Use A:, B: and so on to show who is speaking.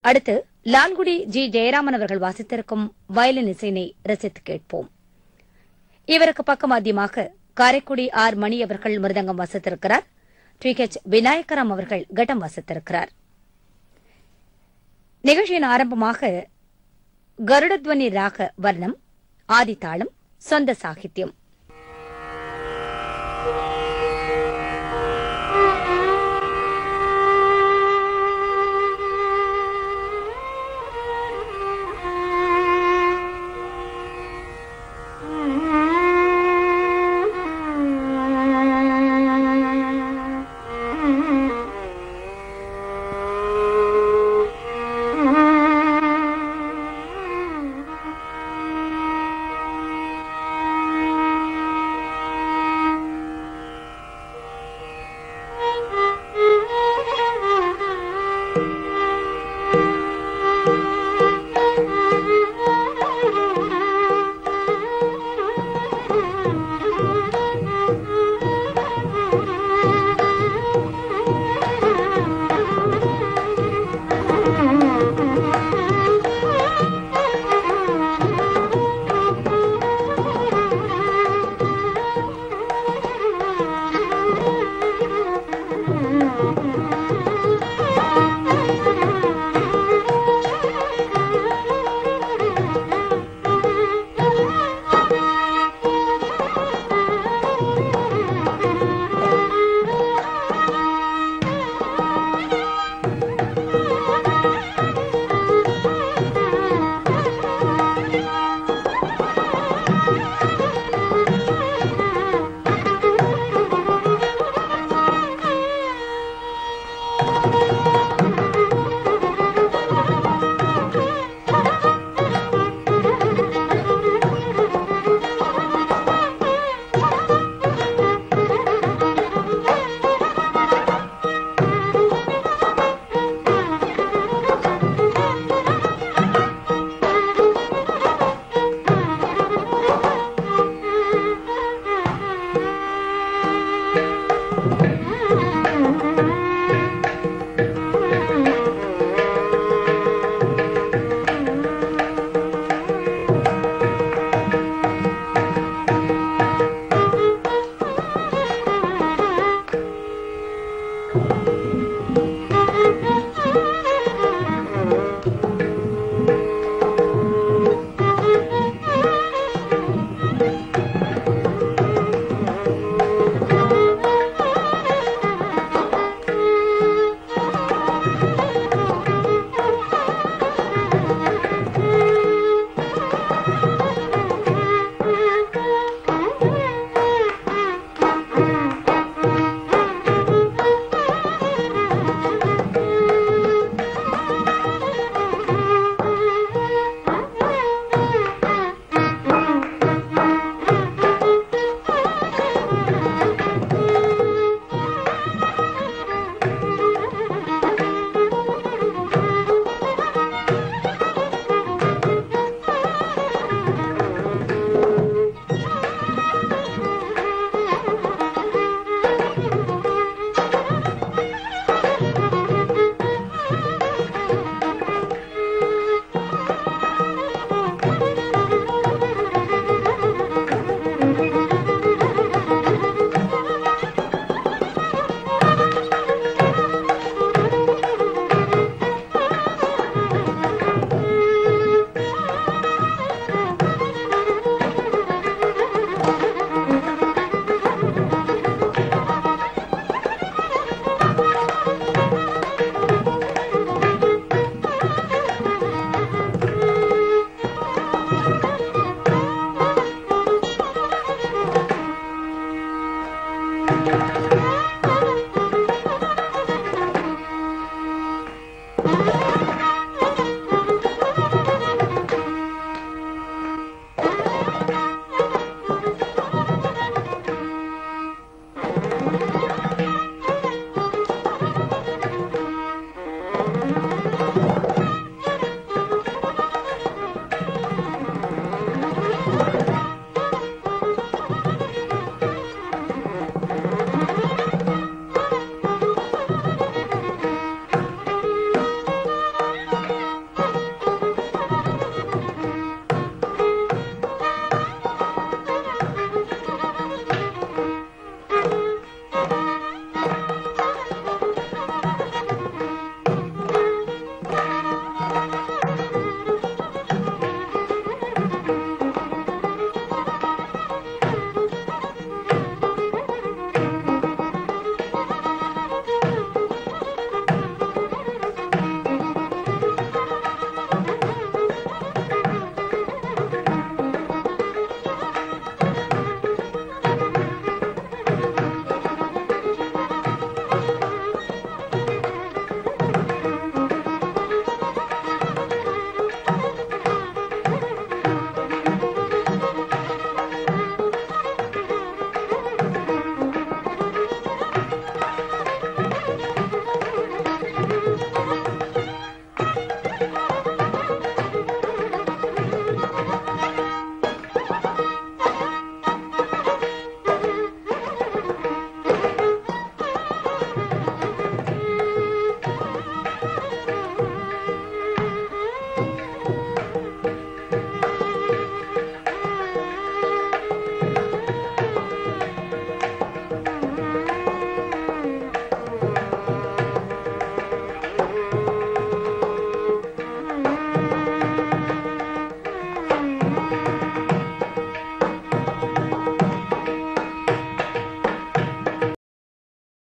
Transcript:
A: அடுத்து லால்குடி ஜி. ஜெயராமன் அவர்கள் வாசித்திருக்கும் வயலின் இசையினை ரசித்து கேட்போம். இவருக்கு பக்கமாத்தியமாக காரைக்குடி ஆர். மணி அவர்கள் மிருதங்கம் வாசித்திருக்கிறார். டி. ஹெச். விநாயகராம் அவர்கள் கட்டம் வாசித்திருக்கிறார். நிகழ்ச்சியின் ஆரம்பமாக கருடத்வனி ராக வர்ணம் ஆதித்தாளம் சொந்த சாகித்யம்.